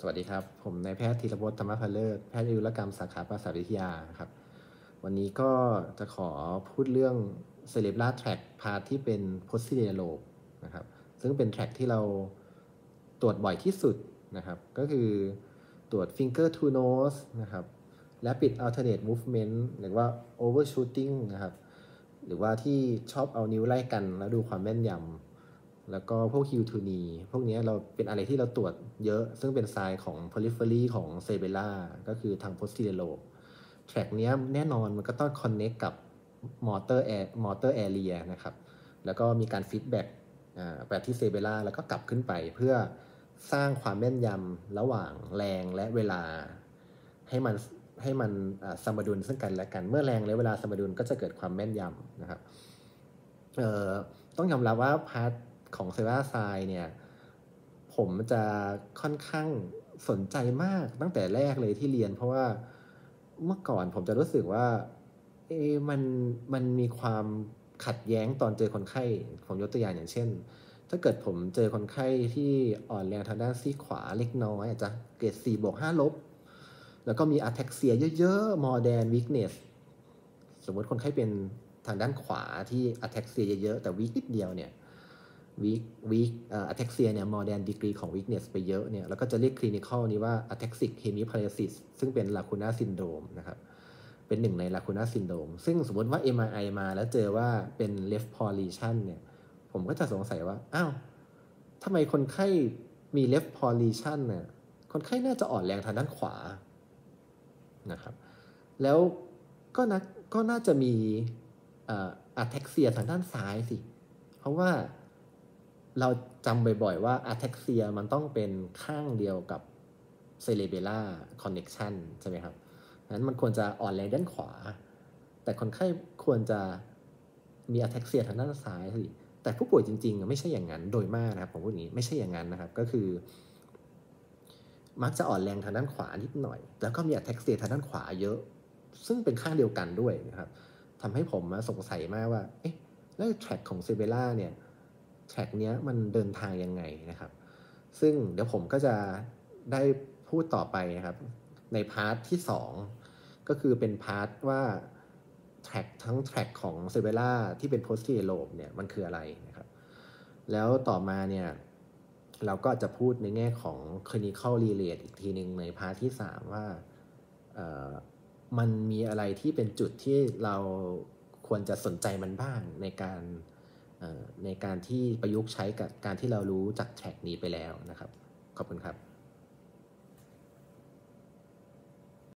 สวัสดีครับ ผมนายแพทย์ธีรพจน์ธรรมพันเลิศแพทย์อายุรกรรมสาขาประสาทวิทยาครับ วันนี้ก็จะขอพูดเรื่อง Cerebral Tract พาที่เป็น posterior lobe นะครับ ซึ่งเป็น track ที่เราตรวจบ่อยที่สุดนะครับ ก็คือตรวจ finger to nose นะครับ rapid alternate movement หรือว่า overshooting นะครับ หรือว่าที่ชอบเอานิ้วไล่กันแล้วดูความแม่นยำ แล้วก็พวก heel to knee พวกนี้เราเป็นอะไรที่เราตรวจเยอะ ซึ่งเป็น sign ของ periphery ของ cerebellar ก็คือทาง posterior lobe tract นี้แน่นอนมันก็ต้อง connect กับ motor area motor area นะครับ แล้วก็มีการ feedback แบบที่ cerebellar แล้วก็กลับขึ้นไปเพื่อสร้างความแม่นยำระหว่างแรงและเวลา ให้มันให้มันสมดุลซึ่งกันและกัน เมื่อแรงและเวลาสมดุลก็จะเกิดความแม่นยำนะครับต้องยอมรับว่า part ของ cerebellar sign เนี่ย ผมจะค่อนข้างสนใจมากตั้งแต่แรกเลยที่เรียน เพราะว่าเมื่อก่อนผมจะรู้สึกว่า เอ๊ะมันมันมีความขัดแย้งตอนเจอคนไข้ ผมยกตัวอย่างอย่างเช่น ถ้าเกิดผมเจอคนไข้ที่อ่อนแรงทางด้านซีกขวาเล็กน้อยอาจจะเกรด4บวก5ลบ แล้วก็มี ataxia เยอะๆ more than weakness สมมติคนไข้เป็นทางด้านขวาที่ ataxia เยอะๆแต่ weak นิดเดียวเนี่ย weak weak เอ่อ ataxia เนี่ย more than degree ของ weakness ไปเยอะเนี่ยแล้วก็จะเรียก clinical นี้ว่า ataxic hemiparesis ซึ่งเป็น lacunar syndrome นะครับเป็นหนึ่งใน lacunar syndrome ซึ่งสมมติว่า MRI มาแล้วเจอว่าเป็น left p o l i t i o n เนี่ยผมก็จะสงสัยว่า อ้าวทำไมคนไข้มี left p o l i t i o n เนี่ยคนไข้น่าจะอ่อนแรงทางด้านขวานะครับแล้วก็นักก็น่าจะมี ataxia ทางด้านซ้ายสิ เพราะว่า เราจำบ่อยๆว่า ataxia มันต้องเป็นข้างเดียวกับ cerebellar connection ใช่ไหมครับนั้นมันควรจะอ่อนแรงด้านขวา แต่คนไข้ควรจะมี ataxia ทางด้านซ้ายสิแต่ผู้ป่วยจริงๆ ไม่ใช่อย่างนั้นโดยมากนะครับผมพูดนี้ไม่ใช่อย่างนั้นนะครับก็คือ มักจะอ่อนแรงทางด้านขวานิดหน่อย แล้วก็มี ataxia ทางด้านขวาเยอะ ซึ่งเป็นข้างเดียวกันด้วยนะครับทำให้ผมสงสัยมากว่าเอ๊ะแล้ว tract ของ cerebellar เนี่ย tract เนี้ยมันเดินทางยังไงนะครับ ซึ่งเดี๋ยวผมก็จะได้พูดต่อไปนะครับ ใน part ที่ 2 ก็คือเป็น part ว่า tract ทั้ง tract ของ cerebellar ที่เป็น posterior lobe เนี่ยมันคืออะไรนะครับ แล้วต่อมาเนี่ยเราก็จะพูดในแง่ของ clinical relate อีกทีหนึ่งในพาร์ทที่ 3 ว่ามันมีอะไรที่เป็นจุดที่เราควรจะสนใจมันบ้างในการ ในการที่ประยุกต์ใช้กับการที่เรารู้จากแท็กนี้ไปแล้วนะครับ ขอบคุณครับ